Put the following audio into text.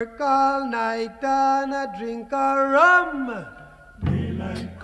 Work all night and I drink a rum. Daylight